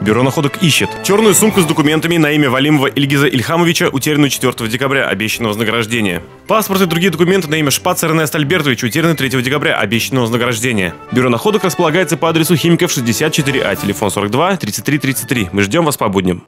Бюро находок ищет. Черную сумку с документами на имя Валимова Ильгиза Ильхамовича, утерянную 4 декабря, обещанного вознаграждения. Паспорт и другие документы на имя Шпац Эрнест Альбертович, утеряны 3 декабря, обещанного вознаграждения. Бюро находок располагается по адресу Химиков 64А, телефон 42 33 33. Мы ждем вас по будням.